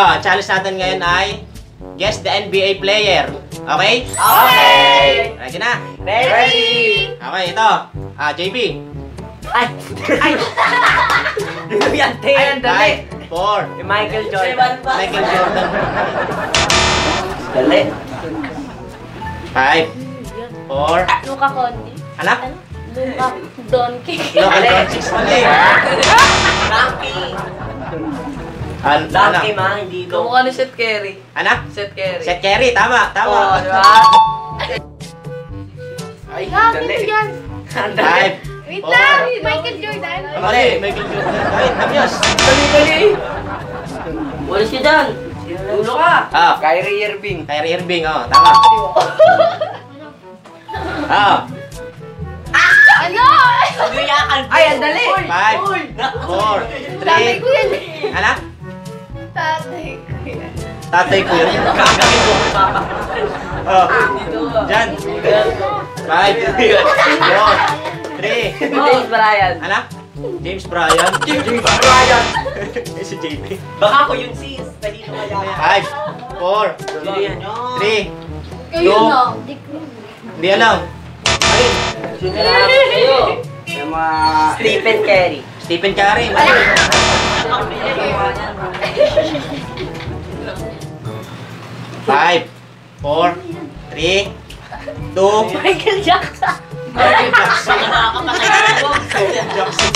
Ah, challenge natin ngayon ay guess the NBA player. Okay? Okay! Ready na? Ready! Okay, ito. Ah, JB. Ay! Ay! Yan, te! Ay, ang dali! Four, Michael Jordan. Michael Jordan. Dali. Five, four, Luka Conti. anak? Luka Donkey. Local Doncic mali. An Lucky, anak? ma, hindi ko. Kamukha ni Seth Curry. Anak? Seth Curry. Seth Curry, tama, Oo, tama. di ba? Ay, dali. Ang dali. Wait four. lang, Michael Jordan. Mali, Michael Jordan. Ay, Damios. Dali, dali. Wala siya dyan. Ulo ka. Ah, Kyrie Irving. Kyrie Irving, oh, tama. Ah, Ano? Ay, ang dali. five, four, three, anak? Tatay ko yan. Tatay ko yun. Gagawin ko. Oh, dyan. Five, four, three, James Bryan. anak? James Bryan. James Bryan. Eh, si JP. Baka ako yung sis. Dali na kaya. Five, four, three, Kayo na. Hindi alam. Yung mga... Stephen Curry. Stephen Curry, mali. Five, four, three, two, Michael Jackson. Michael Jackson. Jackson.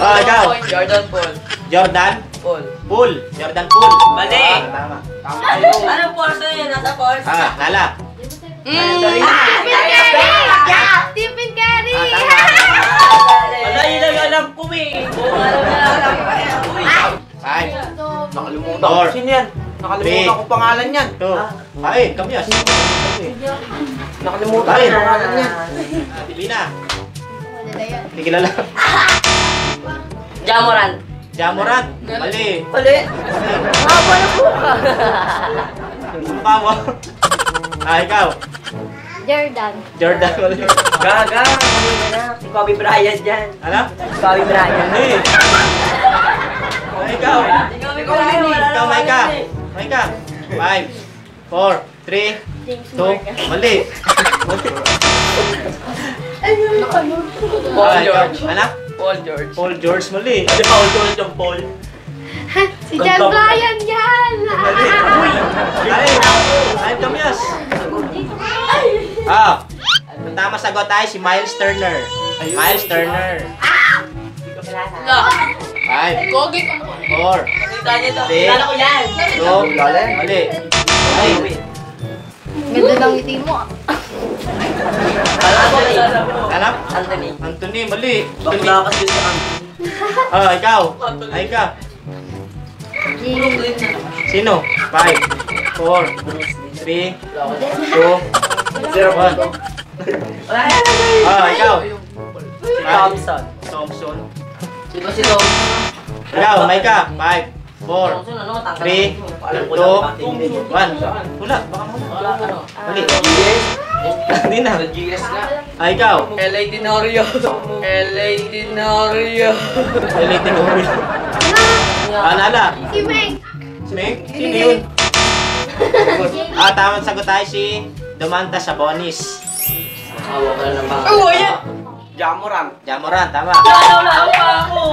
Ah, ikaw. Jordan Paul. Jordan Paul. Pool. Jordan Pool. Mali. Ah, tama. Anong force na yun? Nasa force? Ah, Lala. Curry. Stephen Curry. Ah, tama. Wala yun lang alam ko eh. Eh. Five, Nakalimutan ko. Sino yan? Nakalimutan ko pangalan yan. two. Ay, kami ah. Sino? Nakalimutan Ay. ko pangalan yan. Ah, Pilina. Yan. Hindi kilala. Jamoran. Jamoran. Mali. Mali. Haba na po ka. Sumpa mo. Ah, ikaw. Jordan. Jordan. Mali. Gaga. Si Kobe Bryant yan. Ano? Si Kobe Bryant. Mali. Ah, ikaw. Ikaw eh. Ikaw, Maika. Maika. Five, four, three, two. Mali. Paul Ah, ikaw. George. Anak? Paul George. Paul George. Mali. Si Paul George yung Paul. Si John Bryan yan. Ay, ay, kamyas. Ang tama sagot ay si Miles Turner. Miles Turner. Na. Five, Gogi ka mo. four, Kita niyo to. three, Kilala ko yan. two, mali. Ay, Ganda ng ngiti mo. Alam ko anak? Anthony. Anthony, mali. Anthony. Bakla kasi sa Anthony. Ah, ikaw. Ay, ka. Sino? Five, four, three, two, Zero one. Wala yan. Ah, ikaw. Si Thompson. Thompson. Sino si Tom? Ikaw, Maika. Five, four, Thompson, ano? Three, two, one. Wala, baka mo. Wala ano. Mali. GS? Hindi na. GS na. Ah, ikaw. LA Tenorio. LA Tenorio. Relating over. Ah, Nala. Si Meg. Meg? Sino yun? Ah, tamang sagot tayo si Domantas Sabonis. Hawak ka ng baka. Oh, yan. Jamoran. Jamoran, tama. Wala pa ako.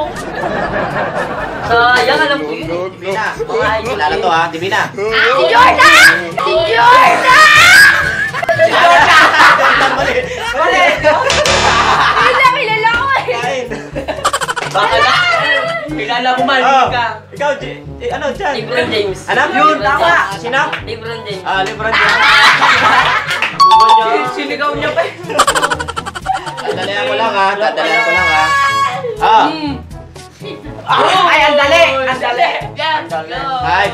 Sayang, alam ko yun. Divina. Kilala to ha, Divina. Si Jordan. Si Jordan. Jordan, mali. Mali. Kilala, kilala ko eh. Kain. Baka na. Kilala mo man, Oh, ka. ikaw, eh, ano, Jan? Lebron James. Anak? Yun, tama. Sino? Lebron James. Ah, Lebron James. Sinigaw niya pa. Dadalayan ko lang ha, dadalayan ko lang ha. Ah, Ay, ang dali. Ang dali. Yan. five,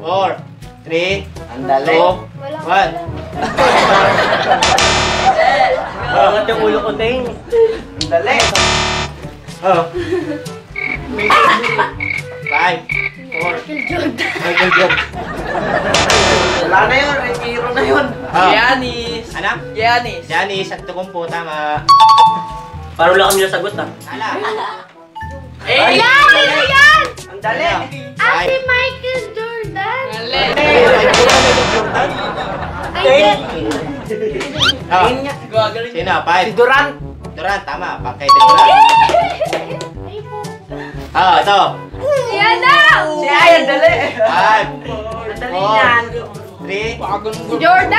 four, three, Ang dali. two, one. Angat yung ulo ko, Ting. Ang dali. Oh. Five, four. Michael Jordan. Wala na yun. Ah, Giannis. anak? Giannis. Giannis at Tukumpo, tama. Parang wala kami nasagot ah. Ala. Eh, Wala, sino yan? Ang dali. Ah, si Michael Jordan. Mali. Ay, Oh, Gagaling. sino? Five. Si Durant. Durant, tama. Pagkay Durant. Ay po. Oh, ito. Si ano? Si Ayan, dali. Five. Dali Four. yan. Jordan. Jordan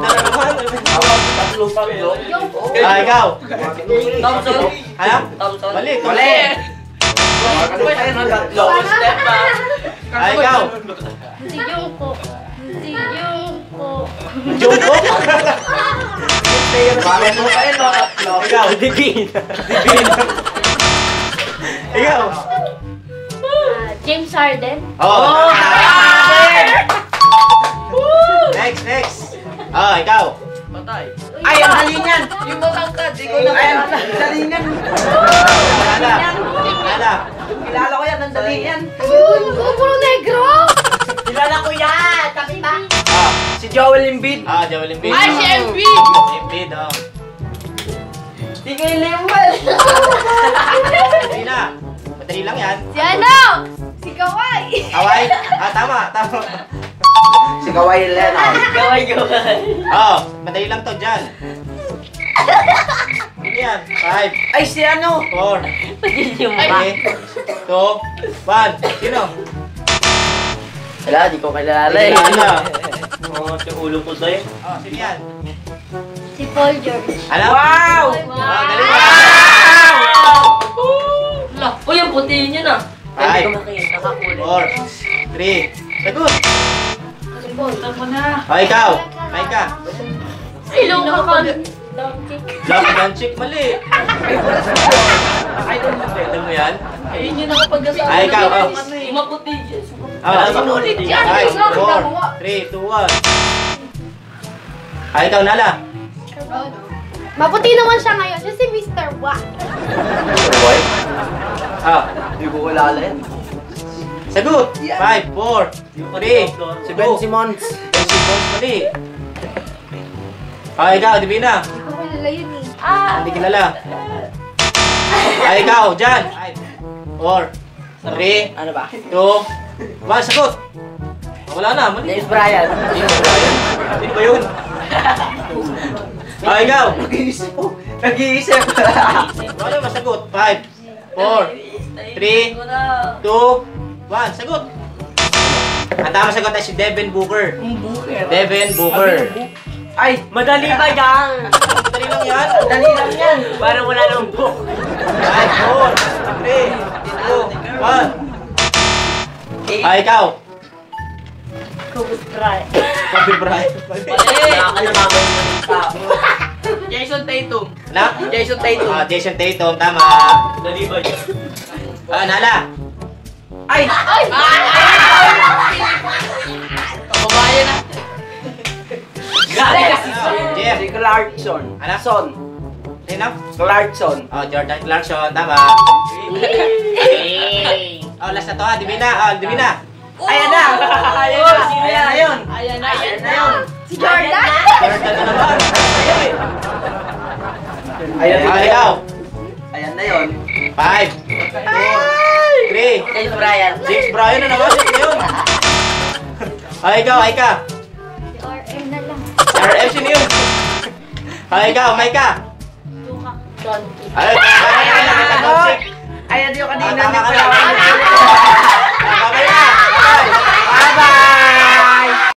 na naman. Tatlo, tatlo. Ah, ikaw. Thompson. Ano? Thompson. Mali. Mali. Ba yan? Tatlo. Step back. Ah, ikaw. Si Jungkook. Si Jungkook. Jungkook. Bakit mo kayo, no? Tatlo. Ikaw. Divin. Divin. Ikaw. Ah, James Harden. Oh. Next. Oh, ikaw. Patay. Ay, ang dali niyan. Yung matangkad. Di ko na Ay, ang dali niyan. Nala. Nala. Kilala ko yan, ang dali yan. Oh, puro negro. Kilala ko yan. Tapi ba? Ah, Si Joel Embiid. ah, Joel Embiid. Ay, si Embiid. Embiid, oh. Di kay Lemuel. Hindi na. Madali lang yan. Si ano? Si Kawhi. Hawaii. Ah, tama, tama. Si Kawhi Leonard. Kawhi, Kawhi. Oh, madali lang to dyan. Hindi yan. Five, Ay, si ano? four, three, two, one. Sino? Wala, di ko kilala eh. Kilala. Mga sa ulo ko sa'yo. Oh, sino yan? Si Paul George. Ano? Wow! Ah, galing mo. Lah, uy, ang puti niya na. Five, four, three. Sagot. Punta mo na. Oh, ikaw. Ilong ka pa. Donkey. Love Ganchik. Mali. Idol mo. Idol mo yan? Ayun yun ako pagkasama. Ay, ikaw, oh. Yung maputi dyan. Oh, Sinulit yan. Five, four, three, two, one. Ah, ikaw, Nala. Maputi naman siya ngayon. Siya si Mr. Wack. Ah, Di ko kilala yan. Sagot. Five, four, three, Si two. Ben Simmons. Ben Simmons, mali. Ah, ikaw, Divina. Hindi ko kilala yun eh. Ah. Hindi kilala. Ah, ikaw, Jan. Five, four, three, Ano ba? two, one. Sagot. Wala na, mali. James Bryan. Sino ba yun? Ah, ikaw. Nag-iisip po. Nag-iisip. Wala masagot. Five, four, three, two, one. Sagot. Ang tama sagot ay si Devin Booker. Devin Booker. Ay, madali ba yan? Dali lang yan. Dali lang yan. Parang wala nang book. Five, four, three, two, one. Ah, ikaw. Kobe Bryant. Kobe Bryant. Wala ka na mamay mo ng tao. Jason Tatum. Na? Jason Tatum. Ah, Jason Tatum, tama. Dali ba yun? Ah, Nala. Ay! Ay! Kababayan na. Galing Jeff. Si Clarkson. Ano? Son. Sino? Clarkson. Oh, Jordan Clarkson, tama. Oh, last na to ha, Divina. Oh, Divina. Ayan na! Ayan na! Ayan na yun! Ayan na. Ayan na yun! Si Jordan. Jordan na naman. Ayan Ah, ikaw. Ayan na yun! Five. Gray. James Bryan. James Bryan na naman. Sino yun? Ay, ikaw, ay. Si RM na lang. RM, sino yun? Ay, ikaw, may ka. Tukak. Don. Ay, tama na lang. Ayan yung kanina. Tama ka na. Tama ka na. Bye-bye.